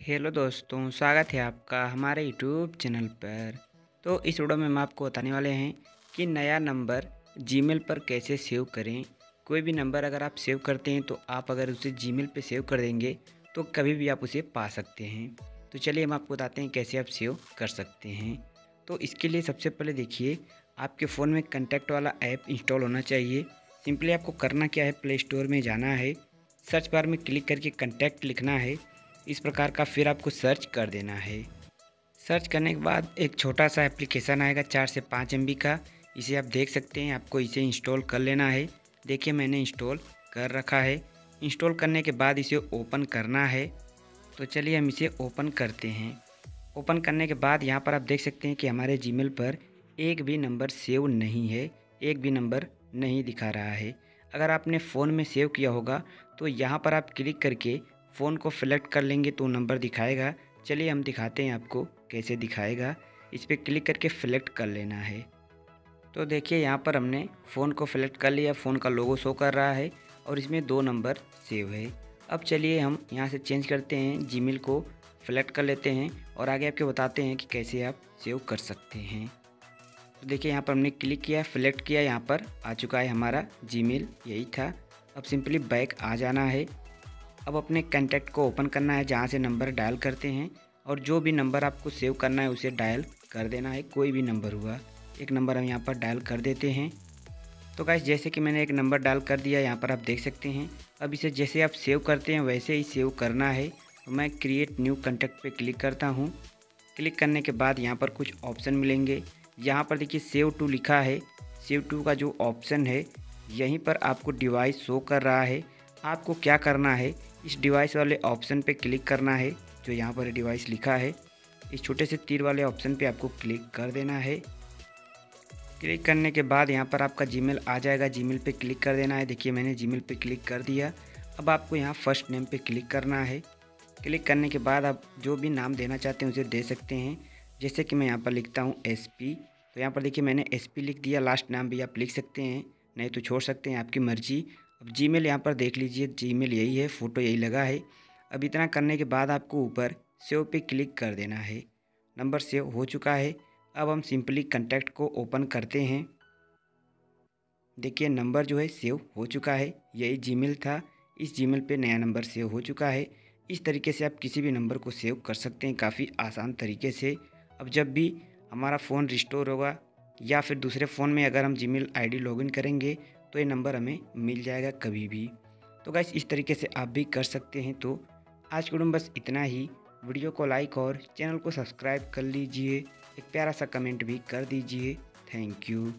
Hello दोस्तों, स्वागत है आपका हमारे यूट्यूब चैनल पर। तो इस वीडियो में हम आपको बताने वाले हैं कि नया नंबर जीमेल पर कैसे सेव करें। कोई भी नंबर अगर आप सेव करते हैं तो आप अगर उसे जीमेल पे सेव कर देंगे तो कभी भी आप उसे पा सकते हैं। तो चलिए हम आपको बताते हैं कैसे आप सेव कर सकते हैं। तो इसके लिए सबसे पहले देखिए, आपके फ़ोन में कंटैक्ट वाला ऐप इंस्टॉल होना चाहिए। सिंपली आपको करना क्या है प्ले स्टोर में जाना है। सर्च बार में क्लिक करके कंटैक्ट लिखना है। इस प्रकार का फिर आपको सर्च कर देना है। सर्च करने के बाद एक छोटा सा एप्लीकेशन आएगा चार से पाँच एम का। इसे आप देख सकते हैं, आपको इसे इंस्टॉल कर लेना है। देखिए, मैंने इंस्टॉल कर रखा है। इंस्टॉल करने के बाद इसे ओपन करना है। तो चलिए हम इसे ओपन करते हैं। ओपन करने के बाद यहाँ पर आप देख सकते हैं कि हमारे जीमेल पर एक भी नंबर सेव नहीं है। एक भी नंबर नहीं दिखा रहा है। अगर आपने फ़ोन में सेव किया होगा तो यहाँ पर आप क्लिक करके फ़ोन को सिलेक्ट कर लेंगे तो नंबर दिखाएगा। चलिए हम दिखाते हैं आपको कैसे दिखाएगा। इस पर क्लिक करके सिलेक्ट कर लेना है। तो देखिए यहाँ पर हमने फ़ोन को सिलेक्ट कर लिया। फ़ोन का लोगो शो कर रहा है और इसमें दो नंबर सेव है। अब चलिए हम यहाँ से चेंज करते हैं। जीमेल को सेलेक्ट कर लेते हैं और आगे आपके बताते हैं कि कैसे आप सेव कर सकते हैं। तो देखिए यहाँ पर हमने क्लिक किया सिलेक्ट किया। यहाँ पर आ चुका है हमारा जीमेल यही था। अब सिंपली बैक आ जाना है। अब अपने कंटेक्ट को ओपन करना है, जहाँ से नंबर डायल करते हैं। और जो भी नंबर आपको सेव करना है, उसे डायल कर देना है। कोई भी नंबर हुआ, एक नंबर हम यहाँ पर डायल कर देते हैं। तो गाइस जैसे कि मैंने एक नंबर डायल कर दिया, यहाँ पर आप देख सकते हैं। अब इसे जैसे आप सेव करते हैं, वैसे ही सेव करना है। तो मैं क्रिएट न्यू कंटेक्ट पे क्लिक करता हूँ। क्लिक करने के बाद यहाँ पर कुछ ऑप्शन मिलेंगे। यहाँ पर देखिए सेव टू लिखा है। सेव टू का जो ऑप्शन है, यहीं पर आपको डिवाइस शो कर रहा है। आपको क्या करना है, इस डिवाइस वाले ऑप्शन पे क्लिक करना है, जो यहाँ पर डिवाइस लिखा है। इस छोटे से तीर वाले ऑप्शन पे आपको क्लिक कर देना है। क्लिक करने के बाद यहाँ पर आपका जीमेल आ जाएगा। जीमेल पे क्लिक कर देना है। देखिए, मैंने जीमेल पे क्लिक कर दिया। अब आपको यहाँ फ़र्स्ट नेम पे क्लिक करना है। क्लिक करने के बाद आप जो भी नाम देना चाहते हैं, उसे दे सकते हैं। जैसे कि मैं यहाँ पर लिखता हूँ एस तो यहाँ पर देखिए, मैंने एसपी लिख दिया। लास्ट नाम भी आप लिख सकते हैं। नहीं तो छोड़ सकते हैं। आपकी मर्ज़ी। अब जी मेल यहाँ पर देख लीजिए जी मेल यही है फ़ोटो यही लगा है। अब इतना करने के बाद आपको ऊपर सेव पे क्लिक कर देना है। नंबर सेव हो चुका है। अब हम सिंपली कंटेक्ट को ओपन करते हैं। देखिए नंबर जो है सेव हो चुका है। यही जीमेल था। इस जीमेल पे नया नंबर सेव हो चुका है। इस तरीके से आप किसी भी नंबर को सेव कर सकते हैं काफ़ी आसान तरीके से। अब जब भी हमारा फ़ोन रिस्टोर होगा या फिर दूसरे फ़ोन में अगर हम जीमेल आईडी लॉगिन करेंगे तो ये नंबर हमें मिल जाएगा कभी भी। तो गैस इस तरीके से आप भी कर सकते हैं। तो आज के बस इतना ही। वीडियो को लाइक और चैनल को सब्सक्राइब कर लीजिए। एक प्यारा सा कमेंट भी कर दीजिए। Thank you